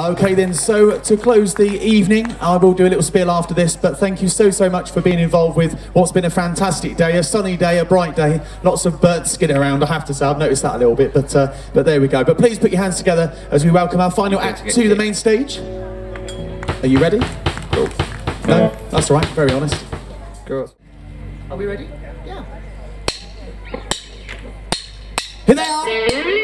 Okay, then, so to close the evening, I will do a little spiel after this, but thank you so, so much for being involved with what's been a fantastic day, a sunny day, a bright day, lots of birds skidding around, I have to say, I've noticed that a little bit, but, uh, but there we go. But please put your hands together as we welcome our final act to the main stage. Are you ready? Cool. No? That's all right, very honest. Girls. Are we ready? Yeah. Here they are!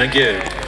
Thank you.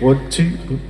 One, two.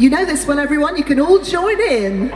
You know this one, everyone. You can all join in.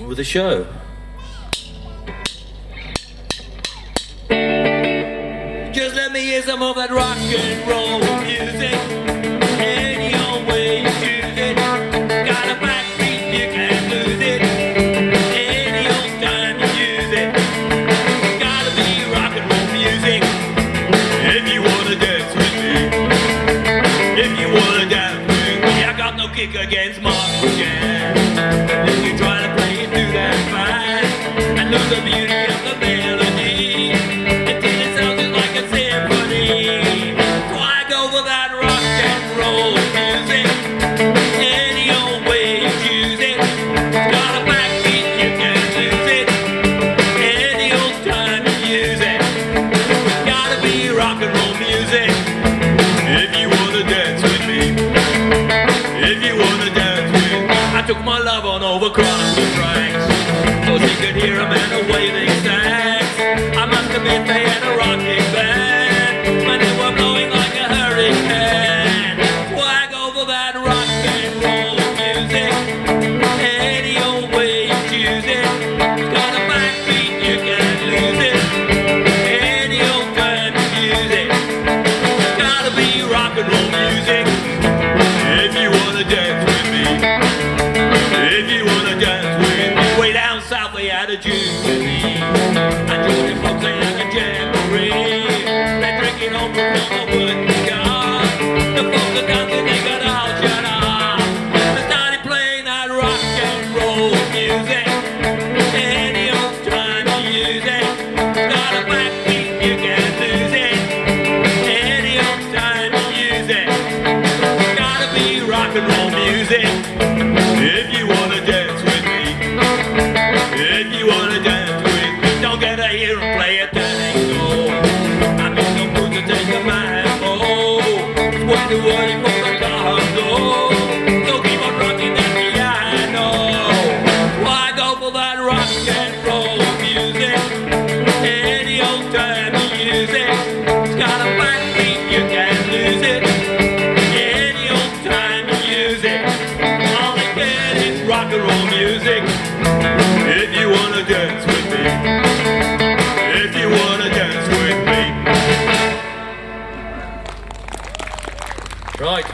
on with the show. Just let me hear some of that rock and roll music. Any old way you choose it. Got a you can't lose it. Any old time you use it. Gotta be rock and roll music. If you wanna dance with me. If you wanna dance with me. I got no kick against my took my love on overcrowded with pranks. so she could hear a man a waving stacks. I must admit they had a rocking music.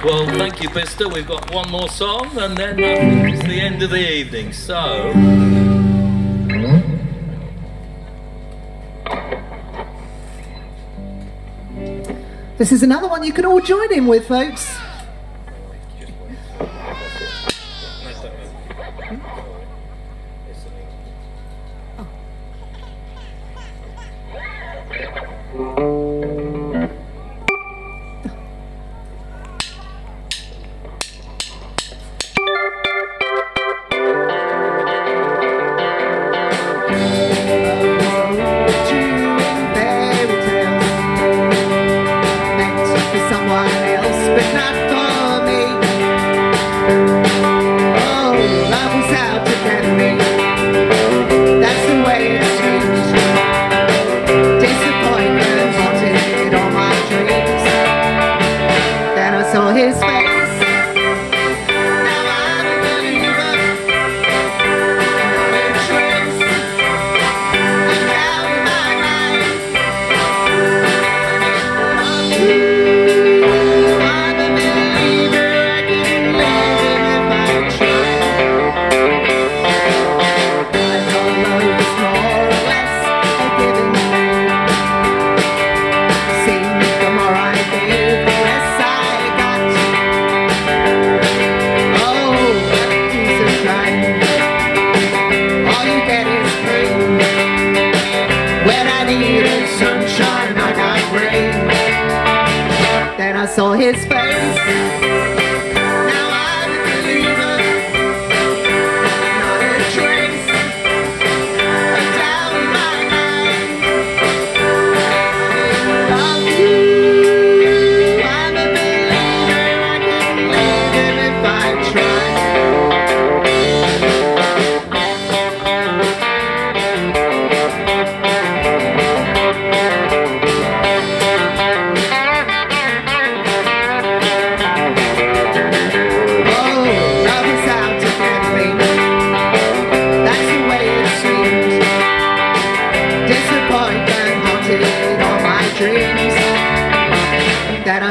Well, thank you, Bicester. We've got one more song, and then I it's the end of the evening. So. This is another one you can all join in with, folks.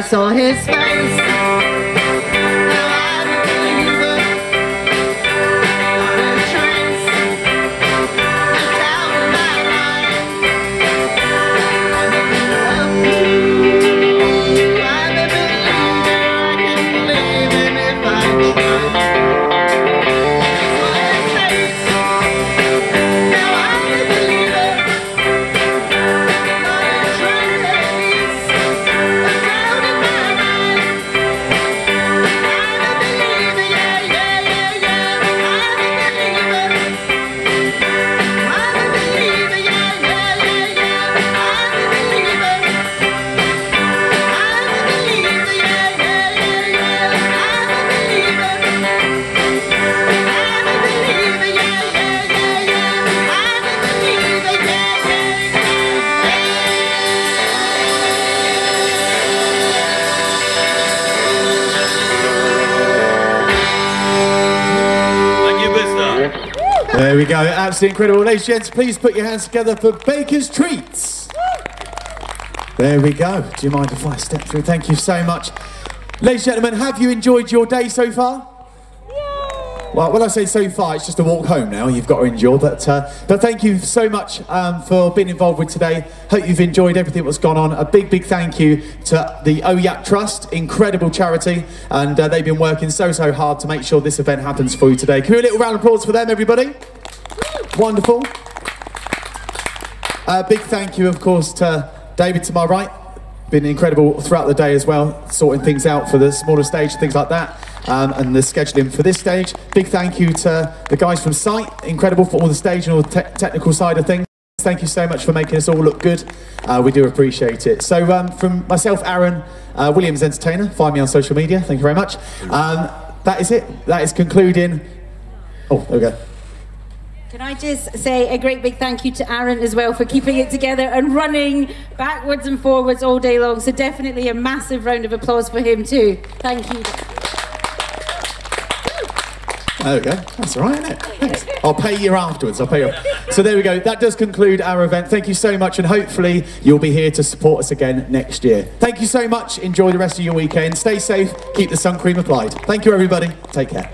Saw his face. Absolutely incredible. Ladies and gents, please put your hands together for Baker's Treats. There we go. Do you mind if I step through? Thank you so much. Ladies and gentlemen, have you enjoyed your day so far? Well, when I say so far, it's just a walk home now. You've got to endure. But, uh, but thank you so much um, for being involved with today. Hope you've enjoyed everything that's gone on. A big, big thank you to the OYAP Trust, incredible charity, and uh, they've been working so, so hard to make sure this event happens for you today. Can we have a little round of applause for them, everybody? Wonderful. A big thank you, of course, to David to my right. Been incredible throughout the day as well, sorting things out for the smaller stage, things like that, um, and the scheduling for this stage. Big thank you to the guys from site, incredible for all the stage and all the te- technical side of things. Thank you so much for making us all look good. Uh, we do appreciate it. So, um, from myself, Aaron, uh, Williams Entertainer, find me on social media. Thank you very much. Um, that is it. That is concluding. Oh, there we go. Can I just say a great big thank you to Aaron as well for keeping it together and running backwards and forwards all day long. So definitely a massive round of applause for him too. Thank you. There we go. That's all right, isn't it? Thanks. I'll pay you afterwards. I'll pay you. So there we go. That does conclude our event. Thank you so much, and hopefully you'll be here to support us again next year. Thank you so much. Enjoy the rest of your weekend. Stay safe. Keep the sun cream applied. Thank you, everybody. Take care.